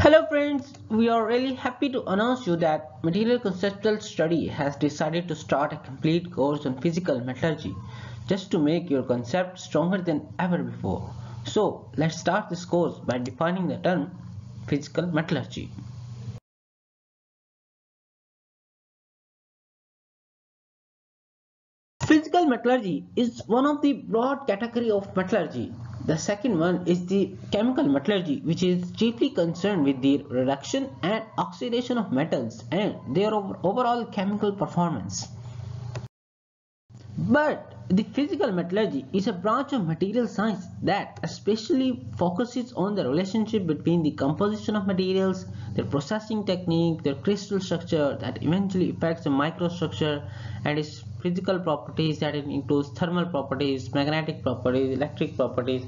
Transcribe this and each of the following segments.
Hello friends, we are really happy to announce you that Material Conceptual Study has decided to start a complete course on physical metallurgy just to make your concept stronger than ever before. So let's start this course by defining the term physical metallurgy. Physical metallurgy is one of the broad category of metallurgy the second one is the chemical metallurgy, which is chiefly concerned with the reduction and oxidation of metals and their overall chemical performance. But the physical metallurgy is a branch of material science that especially focuses on the relationship between the composition of materials, their processing technique, their crystal structure that eventually affects the microstructure and its physical properties that includes thermal properties, magnetic properties, electric properties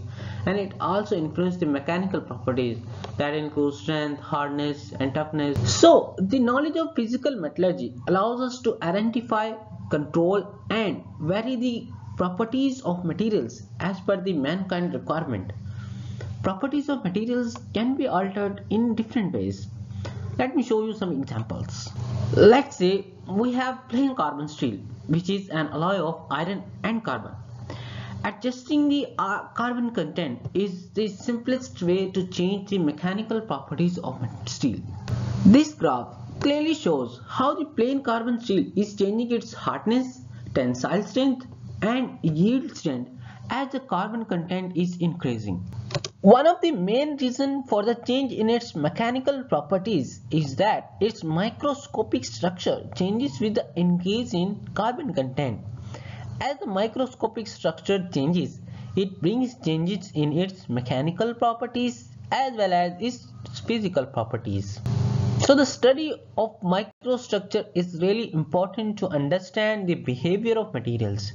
and it also influences the mechanical properties that include strength, hardness and toughness. So the knowledge of physical metallurgy allows us to identify, control and vary the properties of materials as per the mankind requirement. Properties of materials can be altered in different ways. Let me show you some examples. Let's say we have plain carbon steel which is an alloy of iron and carbon. Adjusting the uh, carbon content is the simplest way to change the mechanical properties of steel. This graph clearly shows how the plain carbon steel is changing its hardness, tensile strength and yield strength as the carbon content is increasing. One of the main reasons for the change in its mechanical properties is that its microscopic structure changes with the increase in carbon content. As the microscopic structure changes, it brings changes in its mechanical properties as well as its physical properties. So the study of microstructure is really important to understand the behavior of materials.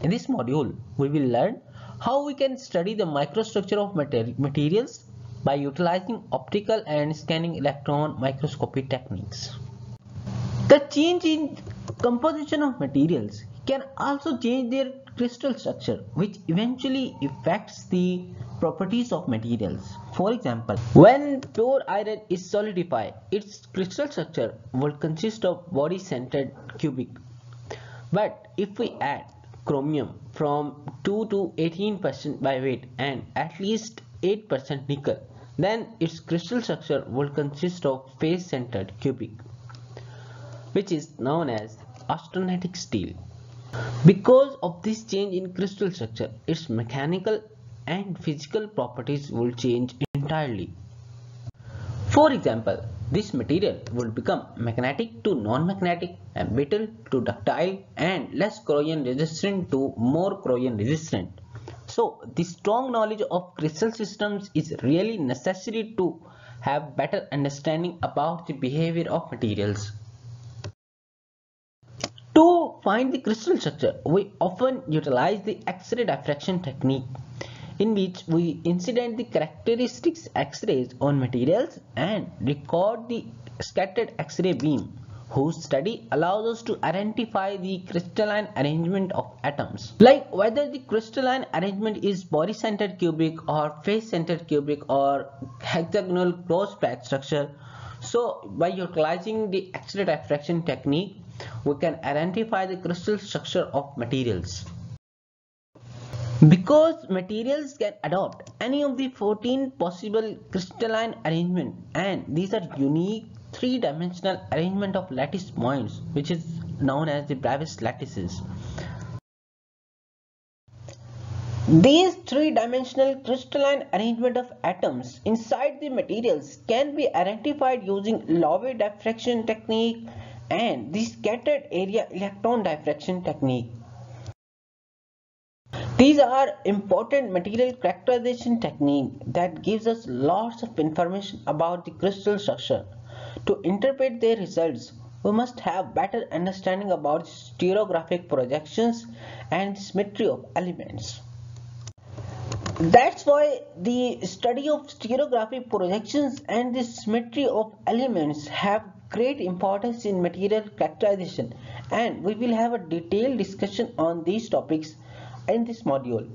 In this module, we will learn how we can study the microstructure of mater materials by utilizing optical and scanning electron microscopy techniques. The change in composition of materials can also change their crystal structure which eventually affects the properties of materials. For example, when pure iron is solidified, its crystal structure will consist of body-centered cubic. But if we add chromium from 2 to 18% by weight and at least 8% nickel then its crystal structure will consist of face-centered cubic which is known as austenitic steel. Because of this change in crystal structure its mechanical and physical properties will change entirely. For example, this material will become magnetic to non-magnetic and brittle to ductile and less corrosion resistant to more corrosion resistant. So the strong knowledge of crystal systems is really necessary to have better understanding about the behavior of materials. To find the crystal structure, we often utilize the X-ray diffraction technique in which we incident the characteristics X-rays on materials and record the scattered X-ray beam whose study allows us to identify the crystalline arrangement of atoms. Like whether the crystalline arrangement is body-centered cubic or face-centered cubic or hexagonal closed packed structure so by utilizing the X-ray diffraction technique we can identify the crystal structure of materials because materials can adopt any of the 14 possible crystalline arrangement and these are unique three-dimensional arrangement of lattice points which is known as the Bravais lattices. These three-dimensional crystalline arrangement of atoms inside the materials can be identified using Laue diffraction technique and the scattered area electron diffraction technique. These are important material characterization technique that gives us lots of information about the crystal structure. To interpret their results, we must have better understanding about stereographic projections and symmetry of elements. That's why the study of stereographic projections and the symmetry of elements have great importance in material characterization and we will have a detailed discussion on these topics in this module